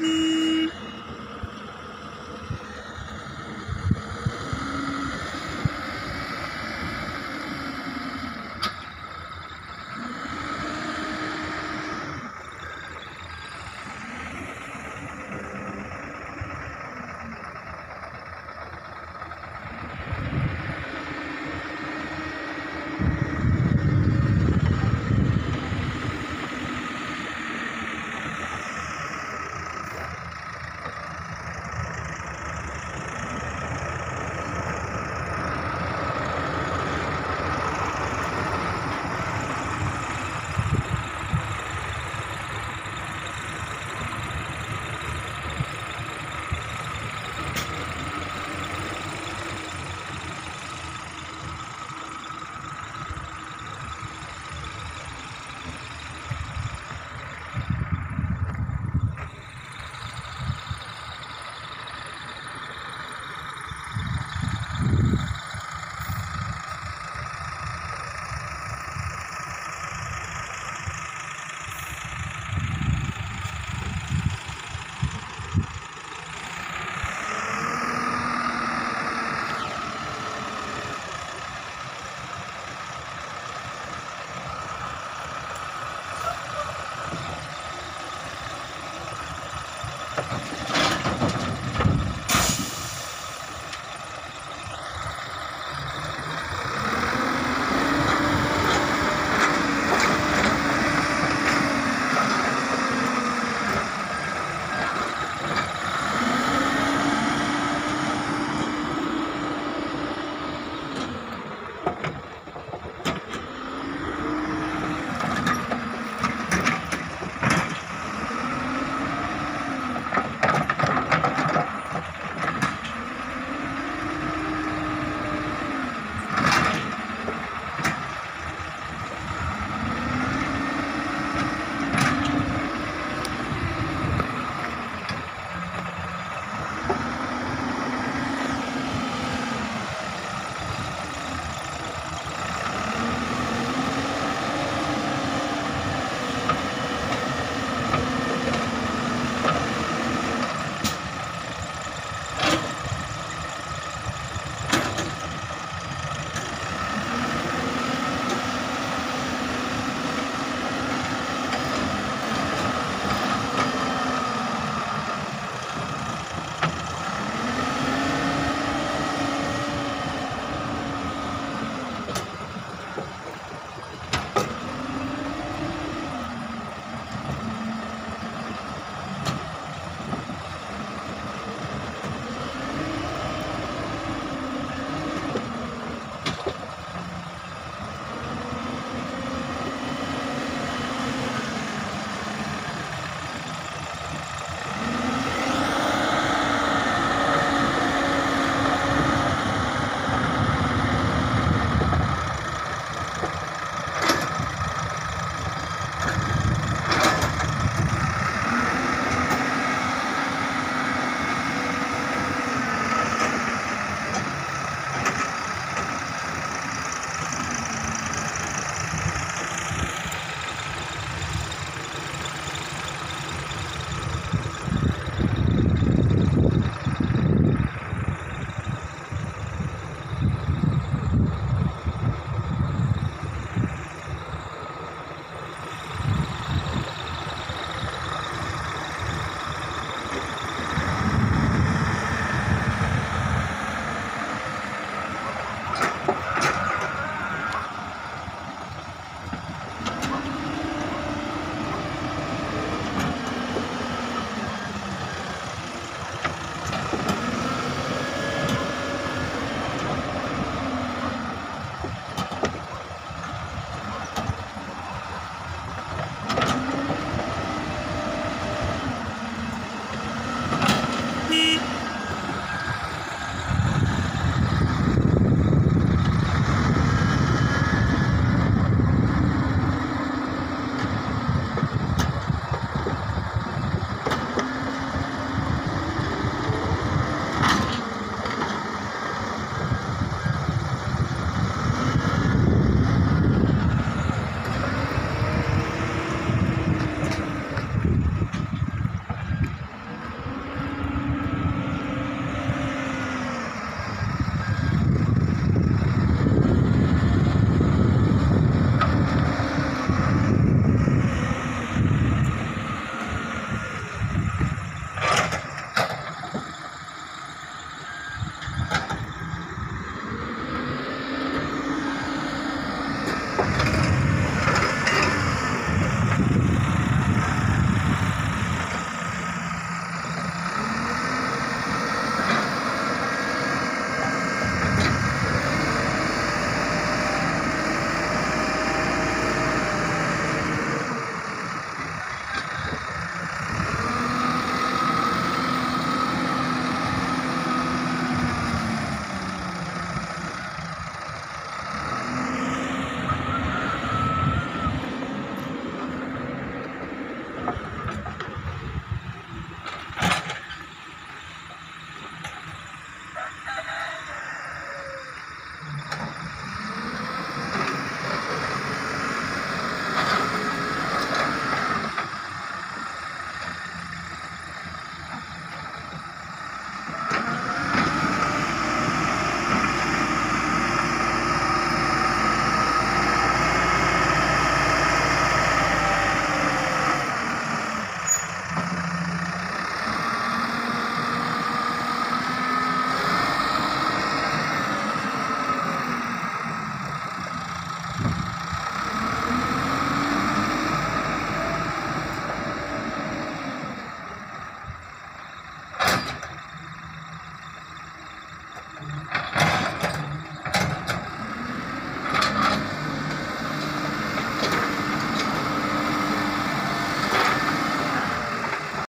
Mm-hmm.